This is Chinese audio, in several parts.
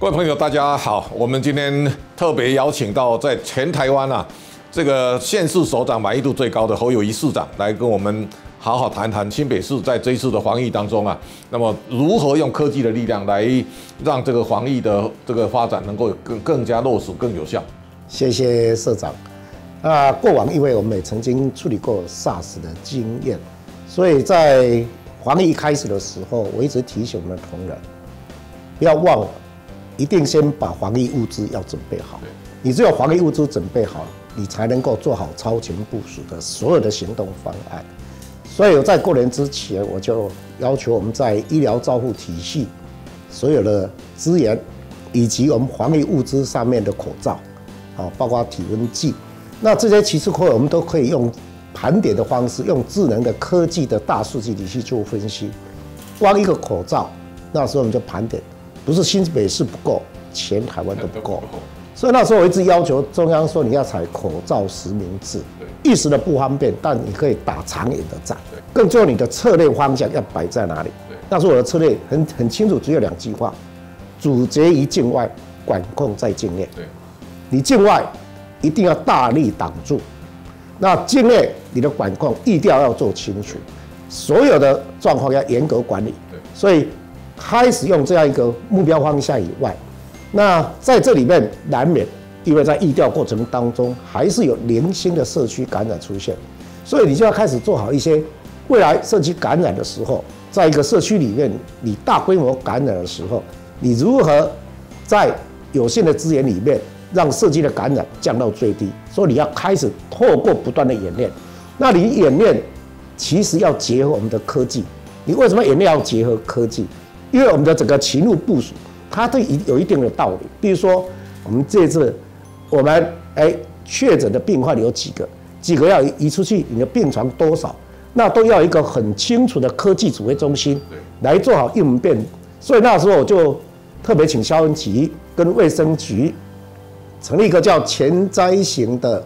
各位朋友，大家好！我们今天特别邀请到在全台湾啊，这个县市首长满意度最高的侯友谊市长来跟我们好好谈谈新北市在这一次的防疫当中啊，那么如何用科技的力量来让这个防疫的这个发展能够更更加落实、更有效？谢谢社长。啊，过往因为我们也曾经处理过 SARS 的经验，所以在防疫开始的时候，我一直提醒我们的同仁，不要忘了。一定先把防疫物资要准备好，你只有防疫物资准备好，你才能够做好超前部署的所有的行动方案。所以，在过年之前，我就要求我们在医疗照护体系所有的资源，以及我们防疫物资上面的口罩，啊，包括体温计，那这些其次会我们都可以用盘点的方式，用智能的科技的大数据体系做分析。光一个口罩，那时候我们就盘点。不是新北市不够，全台湾都不够，所以那时候我一直要求中央说你要采口罩实名制，一时的不方便，但你可以打长远的战，更重要你的策略方向要摆在哪里？那时候我的策略很很清楚，只有两句话：阻截于境外，管控在境内。你境外一定要大力挡住，那境内你的管控一定要要做清楚，所有的状况要严格管理。所以。开始用这样一个目标方向以外，那在这里面难免，因为在疫调过程当中，还是有零星的社区感染出现，所以你就要开始做好一些未来社区感染的时候，在一个社区里面，你大规模感染的时候，你如何在有限的资源里面让社区的感染降到最低？所以你要开始透过不断的演练，那你演练其实要结合我们的科技，你为什么？演练要结合科技？因为我们的整个勤务部署，它都一有一定的道理。比如说，我们这次我们哎确诊的病患有几个，几个要移出去，你的病床多少，那都要一个很清楚的科技指挥中心来做好应变。所以那时候我就特别请消防局跟卫生局成立一个叫前灾型的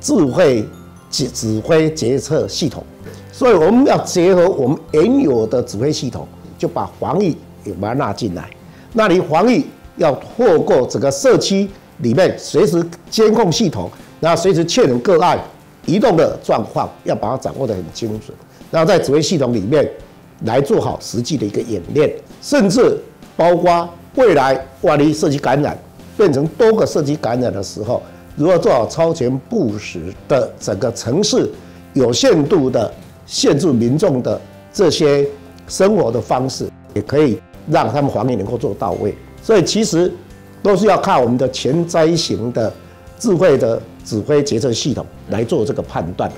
智慧指指挥决策系统。所以我们要结合我们原有的指挥系统。就把防疫也把它纳进来，那你防疫要透过整个社区里面随时监控系统，然后随时确认个案移动的状况，要把它掌握得很精准，然后在指挥系统里面来做好实际的一个演练，甚至包括未来万一社区感染变成多个社区感染的时候，如何做好超前部署的整个城市有限度的限制民众的这些。生活的方式也可以让他们防疫能够做到位，所以其实都是要靠我们的前瞻型的智慧的指挥决策系统来做这个判断。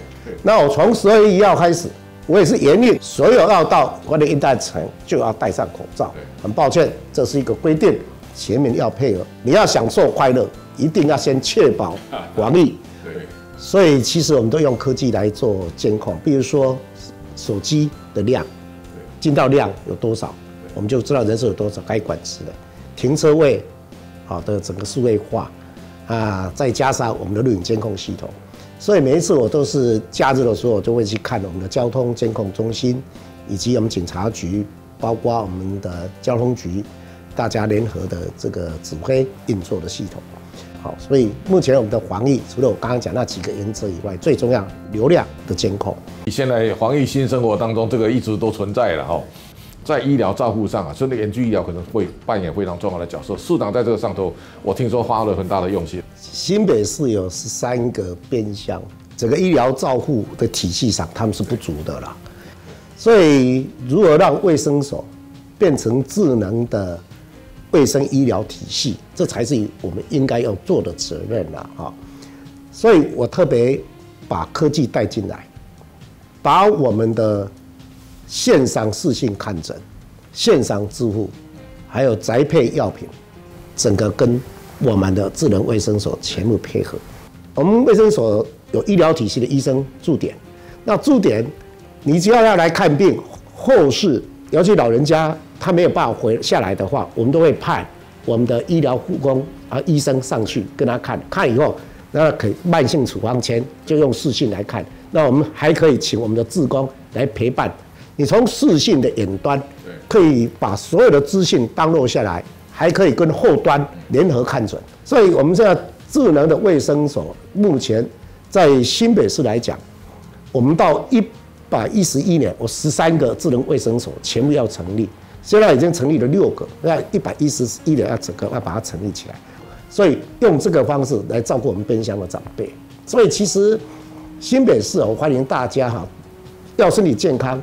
那我从十二月一号开始，我也是严令所有要到关内应代城就要戴上口罩。很抱歉，这是一个规定，全民要配合。你要享受快乐，一定要先确保防疫。所以其实我们都用科技来做监控，比如说手机的量。进到量有多少，我们就知道人数有多少该管制的停车位，好的整个数位化啊，再加上我们的录影监控系统，所以每一次我都是假日的时候，我就会去看我们的交通监控中心，以及我们警察局，包括我们的交通局，大家联合的这个指挥运作的系统。好，所以目前我们的防疫，除了我刚刚讲那几个原则以外，最重要流量的监控。你现在防疫新生活当中，这个一直都存在了哈，在医疗照护上啊，甚至远距医疗可能会扮演非常重要的角色。市长在这个上头，我听说花了很大的用心。新北市有十三个边乡，整个医疗照护的体系上，他们是不足的啦。所以，如何让卫生所变成智能的？卫生医疗体系，这才是我们应该要做的责任了哈。所以我特别把科技带进来，把我们的线上视讯看诊、线上支付，还有宅配药品，整个跟我们的智能卫生所全部配合。我们卫生所有医疗体系的医生驻点，那驻点你只要要来看病，后事尤其老人家。他没有办法回下来的话，我们都会派我们的医疗护工啊医生上去跟他看看以后，那可以慢性处方签就用视讯来看。那我们还可以请我们的志工来陪伴。你从视讯的远端，可以把所有的资讯登录下来，还可以跟后端联合看准。所以，我们现在智能的卫生所目前在新北市来讲，我们到一百一十一年，我十三个智能卫生所全部要成立，现在已经成立了六个，那一百一十一人要整个要把它成立起来。所以用这个方式来照顾我们边乡的长辈。所以其实新北市我欢迎大家哈，要身体健康，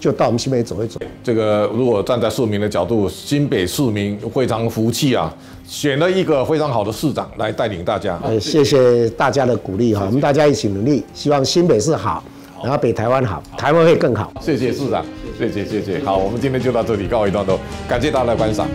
就到我们新北走一走。这个如果站在市民的角度，新北市民非常服气啊，选了一个非常好的市长来带领大家。呃，谢谢大家的鼓励哈，我们大家一起努力，希望新北市好，然后北台湾好，台湾会更好。谢谢市长，谢谢谢谢。好，我们今天就到这里告一段落，感谢大家的观赏。